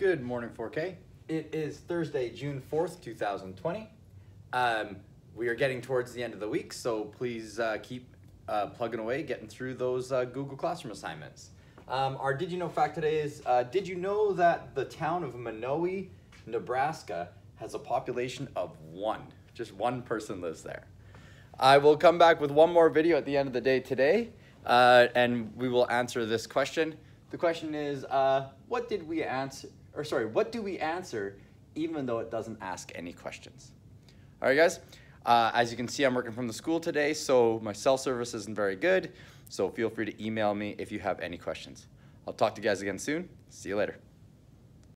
Good morning, 4K. It is Thursday, June 4th, 2020. Um, we are getting towards the end of the week, so please uh, keep uh, plugging away, getting through those uh, Google Classroom assignments. Um, our Did You Know fact today is uh, Did you know that the town of Monowi, Nebraska has a population of one? Just one person lives there. I will come back with one more video at the end of the day today, uh, and we will answer this question. The question is, uh, what did we answer, or sorry, what do we answer even though it doesn't ask any questions? All right, guys. Uh, as you can see, I'm working from the school today, so my cell service isn't very good. So feel free to email me if you have any questions. I'll talk to you guys again soon. See you later.